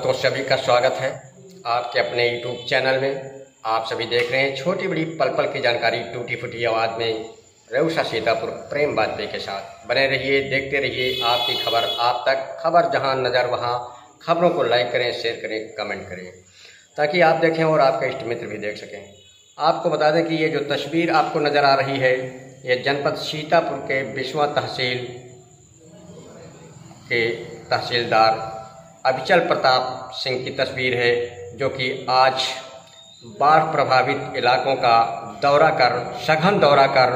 दोस्तों, सभी का स्वागत है आपके अपने यूट्यूब चैनल में। आप सभी देख रहे हैं छोटी बड़ी पल पल की जानकारी टूटी फूटी आवाज़ में रेउसा सीतापुर प्रेम बाजपेयी के साथ। बने रहिए, देखते रहिए आपकी खबर आप तक। खबर जहाँ नज़र, वहाँ खबरों को लाइक करें, शेयर करें, कमेंट करें, ताकि आप देखें और आपके इष्ट मित्र भी देख सकें। आपको बता दें कि ये जो तस्वीर आपको नज़र आ रही है, ये जनपद सीतापुर के बिश्वा तहसील के तहसीलदार अभिचल प्रताप सिंह की तस्वीर है, जो कि आज बाढ़ प्रभावित इलाकों का दौरा कर, सघन दौरा कर,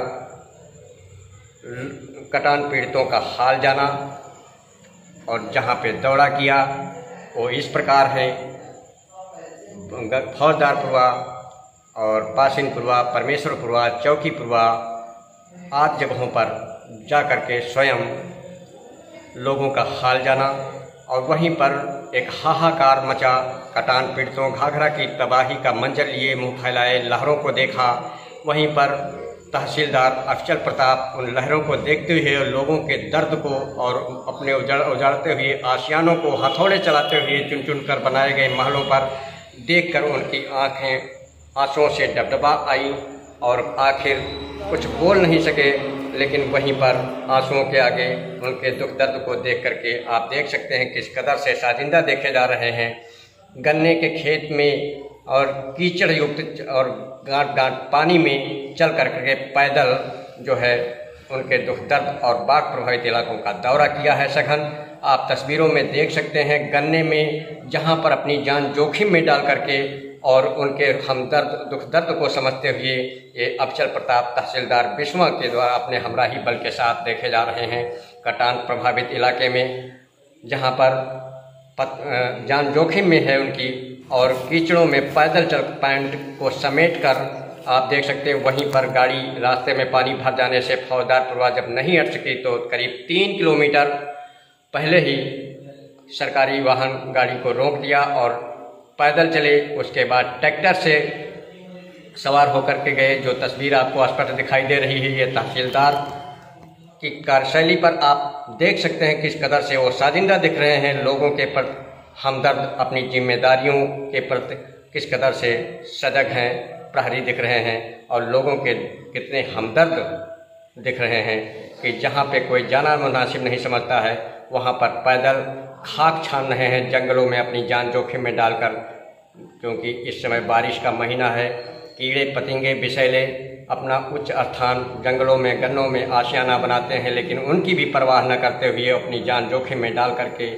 कटान पीड़ितों का हाल जाना और जहाँ पे दौरा किया, वो इस प्रकार है। फौजदारपुरवा और पासिनपुरवा, परमेश्वरपुरवा, चौकीपुरवा, आदि जगहों पर जा कर के स्वयं लोगों का हाल जाना। और वहीं पर एक हाहाकार मचा। कटान पीड़ितों घाघरा की तबाही का मंजर लिए मुँह फैलाए लहरों को देखा। वहीं पर तहसीलदार अफजल प्रताप उन लहरों को देखते हुए लोगों के दर्द को और अपने उजड़ उजाड़ते हुए आशियानों को हथौड़े चलाते हुए चुन चुन कर बनाए गए महलों पर देखकर उनकी आँखें आंसुओं से डबडबा आई और आखिर कुछ बोल नहीं सके। लेकिन वहीं पर आंसुओं के आगे उनके दुख दर्द को देख करके आप देख सकते हैं किस कदर से साजिंदा देखे जा रहे हैं। गन्ने के खेत में और कीचड़ युक्त और गांठ गांठ पानी में चल कर के पैदल जो है उनके दुख दर्द और बाढ़ प्रभावित इलाकों का दौरा किया है सघन। आप तस्वीरों में देख सकते हैं गन्ने में जहाँ पर अपनी जान जोखिम में डाल करके और उनके हमदर्द दुख दर्द को समझते हुए ये अफजल प्रताप तहसीलदार बिश्वा के द्वारा अपने हमराही बल के साथ देखे जा रहे हैं। कटान प्रभावित इलाके में जहाँ पर पत, जान जोखिम में है उनकी और कीचड़ों में पैदल चल पैंट को समेट कर आप देख सकते हैं वहीं पर गाड़ी रास्ते में पानी भर जाने से फौजदार प्रवाह जब नहीं हट सकी तो करीब तीन किलोमीटर पहले ही सरकारी वाहन गाड़ी को रोक दिया और पैदल चले, उसके बाद ट्रैक्टर से सवार होकर के गए, जो तस्वीर आपको स्पष्ट दिखाई दे रही है, ये तहसीलदार की कार्यशैली पर आप देख सकते हैं किस कदर से वो साजिंदा दिख रहे हैं, लोगों के प्रति हमदर्द, अपनी जिम्मेदारियों के प्रति किस कदर से सजग हैं, प्रहरी दिख रहे हैं, और लोगों के कितने हमदर्द दिख रहे हैं कि जहाँ पे कोई जाना मुनासिब नहीं समझता है, वहाँ पर पैदल खाक छान रहे हैं जंगलों में अपनी जान जोखिम में डालकर, क्योंकि इस समय बारिश का महीना है। कीड़े पतिंगे विषैले अपना उच्च स्थान जंगलों में, गन्नों में आशियाना बनाते हैं, लेकिन उनकी भी परवाह न करते हुए अपनी जान जोखिम में डाल करके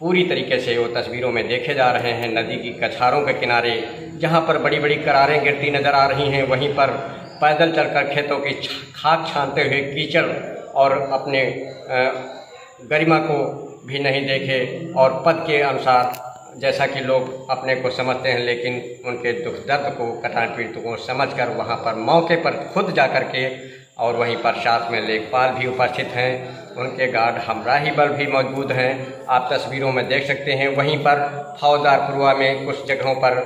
पूरी तरीके से वो तस्वीरों में देखे जा रहे हैं। नदी की कछारों के किनारे, जहाँ पर बड़ी बड़ी करारें गिरती नज़र आ रही हैं, वहीं पर पैदल चलकर खेतों की खाक छानते हुए कीचड़ और अपने गरिमा को भी नहीं देखे और पद के अनुसार जैसा कि लोग अपने को समझते हैं, लेकिन उनके दुख दर्द को कटान पीड़ित को समझ कर वहाँ पर मौके पर खुद जा कर के और वहीं पर साथ में लेखपाल भी उपस्थित हैं। उनके गार्ड हमराही बल भी मौजूद हैं। आप तस्वीरों में देख सकते हैं वहीं पर फौजदारपुरवा में कुछ जगहों पर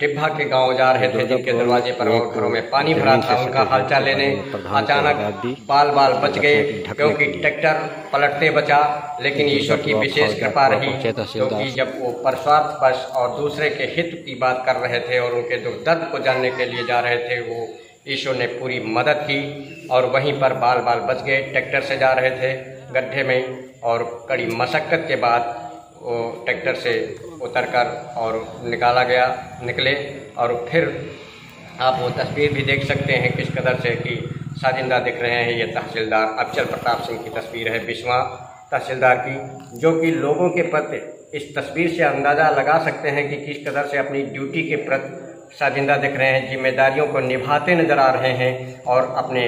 टिब्बा के गाँव जा रहे थे जिनके दरवाजे पर और घरों में पानी भरा था। उनका हालचाल लेने अचानक बाल बाल बच गए क्योंकि ट्रैक्टर पलटते बचा लेकिन ईश्वर की विशेष कृपा रही क्योंकि जब वो परस्वार्थ बस और दूसरे के हित की बात कर रहे थे और उनके दुख दर्द को जानने के लिए जा रहे थे वो ईश्वर ने पूरी मदद की और वहीं पर बाल बाल बच गए, ट्रैक्टर से जा रहे थे गड्ढे में और कड़ी मशक्क़त के बाद वो ट्रैक्टर से उतरकर और निकाला गया, निकले और फिर आप वो तस्वीर भी देख सकते हैं किस कदर से कि साजिंदा दिख रहे हैं। ये तहसीलदार अफजल प्रताप सिंह की तस्वीर है बिस्वा तहसीलदार की, जो कि लोगों के प्रति इस तस्वीर से अंदाज़ा लगा सकते हैं कि किस कदर से अपनी ड्यूटी के प्रति साजिंदा दिख रहे हैं, जिम्मेदारियों को निभाते नज़र आ रहे हैं और अपने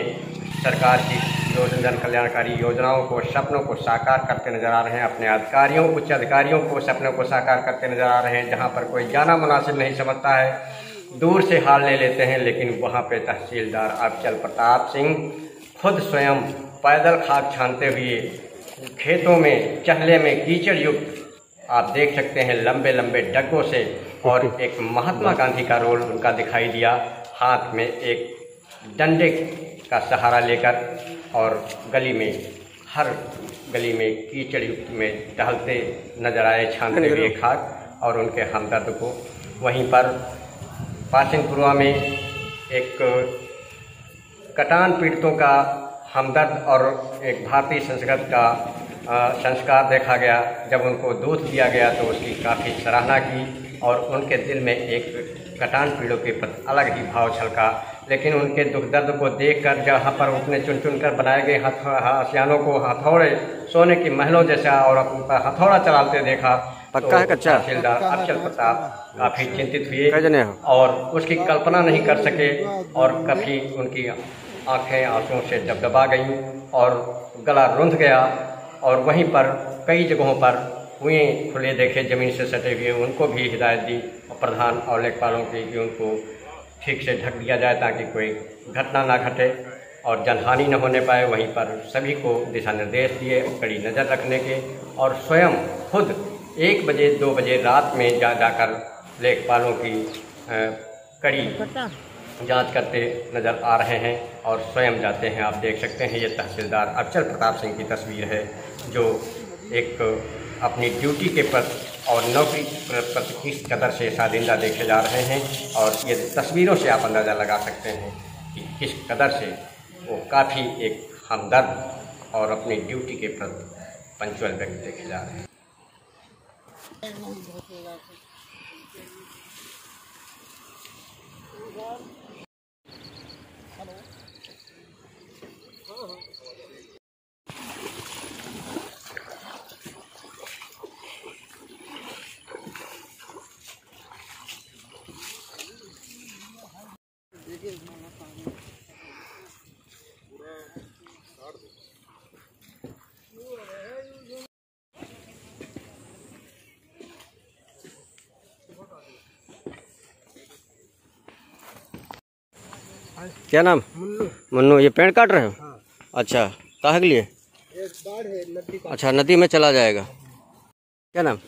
सरकार की जन कल्याणकारी योजनाओं को, सपनों को साकार करते नज़र आ रहे हैं, अपने अधिकारियों, उच्च अधिकारियों को सपनों को साकार करते नज़र आ रहे हैं, जहाँ पर कोई जाना मुनासिब नहीं समझता है। दूर से हाल ले लेते हैं, लेकिन वहाँ पे तहसीलदार अफजल प्रताप सिंह खुद स्वयं पैदल खाद छानते हुए खेतों में, चहले में कीचड़ युक्त, आप देख सकते हैं लंबे लंबे डग्गों से और एक महात्मा गांधी का रोल उनका दिखाई दिया। हाथ में एक डंडे का सहारा लेकर और गली में हर गली में कीचड़ युक्त में टहलते नज़र आए छानते हुए खाक और उनके हमदर्द को। वहीं पर पाचनपुरवा में एक कटान पीड़ितों का हमदर्द और एक भारतीय संस्कृत का संस्कार देखा गया। जब उनको दूध दिया गया तो उसकी काफ़ी सराहना की। और उनके दिल में एक कटान पीड़ों के प्रति अलग ही भाव छलका। लेकिन उनके दुख दर्द को देखकर जहाँ पर उसने चुन चुन कर बनाए गए हथियानों को हथौड़े सोने की महलों जैसा और अपना हथौड़ा चलाते देखा। पक्का है कच्चा? तहसीलदार अक्षल प्रताप काफ़ी चिंतित हुए और उसकी कल्पना नहीं कर सके और कभी उनकी आँखें आंसुओं से दबदबा गईं और गला रुंध गया और वहीं पर कई जगहों पर कुएँ खुले देखे ज़मीन से सटे हुए उनको भी हिदायत दी और प्रधान और लेखपालों की कि उनको ठीक से ढक दिया जाए ताकि कोई घटना ना घटे और जनहानि न होने पाए, वहीं पर सभी को दिशा निर्देश दिए कड़ी नज़र रखने के और स्वयं खुद एक बजे, दो बजे रात में जा जाकर लेखपालों की कड़ी जाँच करते नज़र आ रहे हैं और स्वयं जाते हैं। आप देख सकते हैं ये तहसीलदार अक्षर प्रताप सिंह की तस्वीर है, जो एक अपनी ड्यूटी के प्रति और नौकरी प्रति किस कदर से शादिंदा देखे जा रहे हैं और ये तस्वीरों से आप अंदाज़ा लगा सकते हैं कि किस कदर से वो काफ़ी एक हमदर्द और अपनी ड्यूटी के प्रति पंचुअल व्यक्ति देखे जा रहे हैं। क्या नाम? मुन्नू। ये पेड़ काट रहे हो? हाँ। अच्छा कहा के लिए? अच्छा नदी में चला जाएगा। क्या नाम?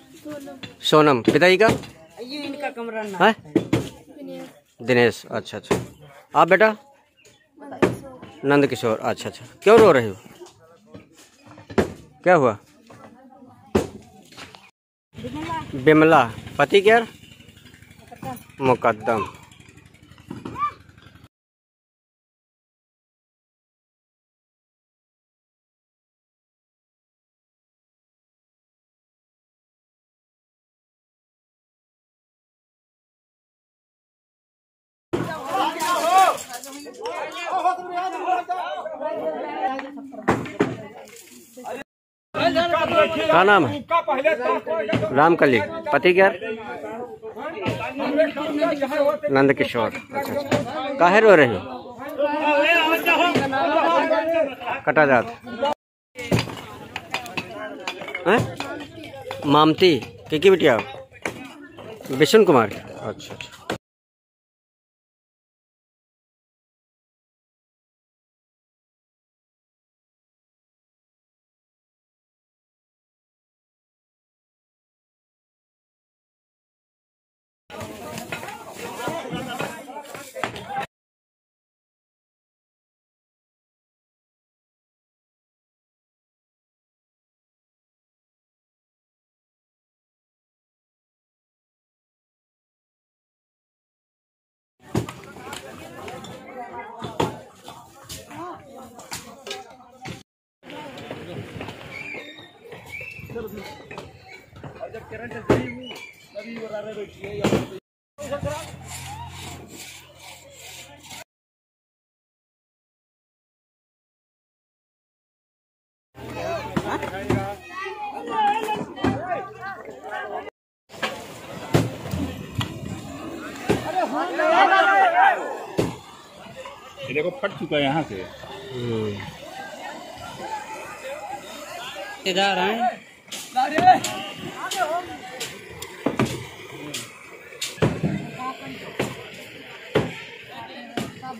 सोनम। पिताजी का? ये इनका कमरा है? दिनेश। अच्छा अच्छा। आप बेटा? नंद किशोर अच्छा अच्छा। क्यों रो रहे हो? क्या हुआ? बिमला। पति क्या? मुकदम क्या नाम है? रामकली। पति क्या नंद किशोर अच्छा अच्छा। काहे रो रहे? हो कटा जात। मामती। की बिटिया? विष्णु कुमार। अच्छा अच्छा। करंट गई हूँ तभी वो बैठी है ये देखो फट चुका है यहाँ से। इधर आए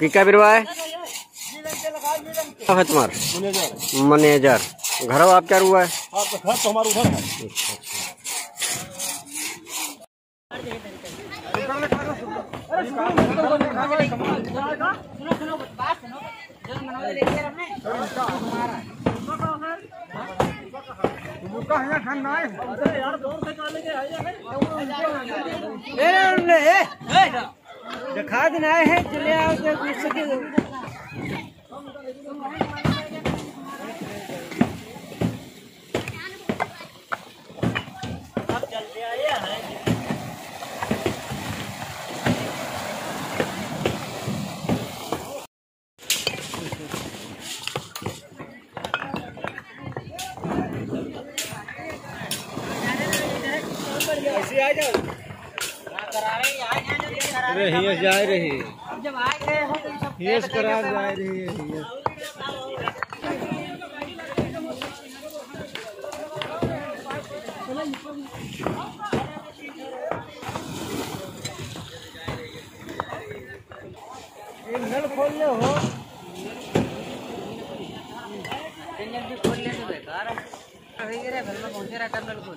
किका बिरवा है। क्या है तुम्हार मैनेजर। घर आप क्या हुआ है। आपका घर तो हमारा उधर है। खा दिन हैं चले आओ अरे जा रही जब आए गए हो तो सब हियस करा जा रही है नल खोल ले हो। जल्दी खोल ले तो बेकार है। अभी गिरे घर में पहुँचे रहता नल खोल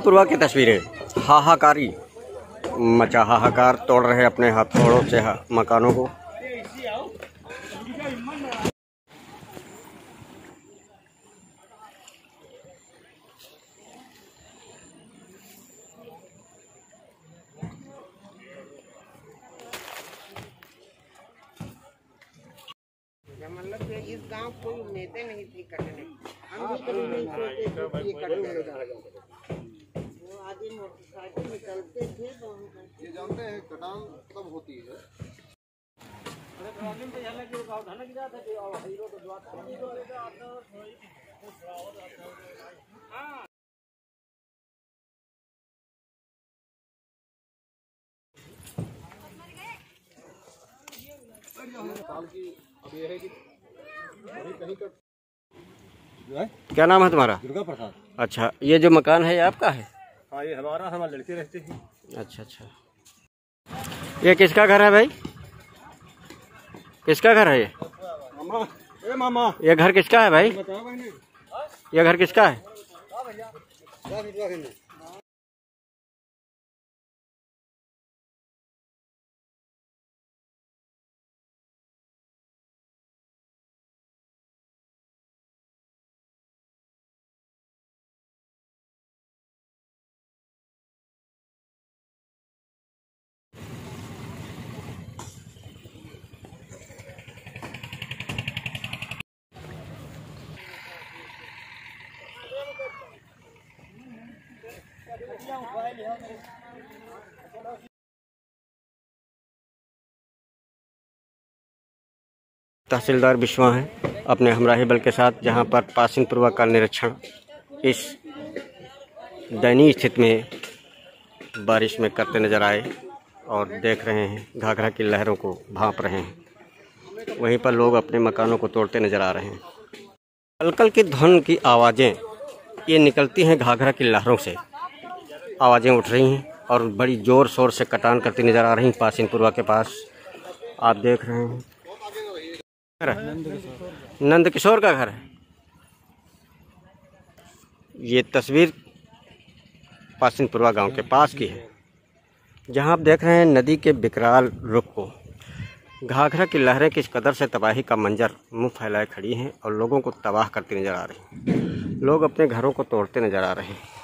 पूर्वा की तस्वीरें। हाहाकारी। मचा हाहाकार, तोड़ रहे अपने हथौड़ों से मकानों को। इस गाँव को नेता नहीं थी करने हम भी कभी नहीं सोचे ये कर निकलते थे तो ये जानते हैं कटान तब होती है की है है क्या नाम है तुम्हारा? दुर्गा प्रसाद। अच्छा ये जो मकान है ये आपका है? हाँ ये हमारा हमारे लड़के रहते हैं। अच्छा अच्छा। ये किसका घर है भाई? किसका घर है ये? मामा ए मामा। ये घर किसका है भाई? ये घर किसका है? तहसीलदार विश्वा हैं, अपने हमराही बल के साथ, जहाँ पर पासिंग पूर्वक का निरीक्षण। इस दयनीय स्थिति में बारिश में करते नज़र आए और देख रहे हैं, घाघरा की लहरों को भाप रहे हैं। वहीं पर लोग अपने मकानों को तोड़ते नज़र आ रहे हैं। कलकल की धुन की आवाज़ें, ये निकलती हैं घाघरा की लहरों से। आवाज़ें उठ रही हैं और बड़ी ज़ोर शोर से कटान करती नज़र आ रही हैं पासीनपुरवा के पास। आप देख रहे हैं। नंद किशोर का घर है। ये तस्वीर पासिनपुरवा गाँव के पास की है। जहाँ आप देख रहे हैं नदी के विकराल रुख को। घाघरा की लहरें किस कदर से तबाही का मंजर मुँह फैलाए खड़ी हैं और लोगों को तबाह करती नज़र आ रही हैं। लोग अपने घरों को तोड़ते नज़र आ रहे हैं।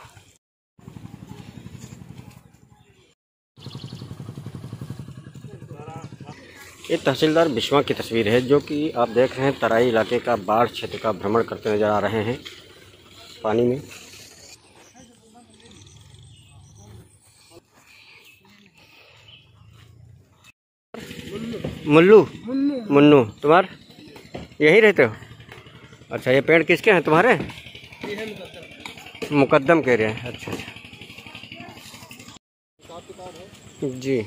ये तहसीलदार बिश्वा की तस्वीर है जो कि आप देख रहे हैं तराई इलाके का बाढ़ क्षेत्र का भ्रमण करते नज़र आ रहे हैं पानी में। मुल्लू? मुन्नू तुम्हार? यहीं रहते हो? अच्छा ये पेड़ किसके हैं तुम्हारे? मुकदम कह रहे हैं अच्छा अच्छा। जी।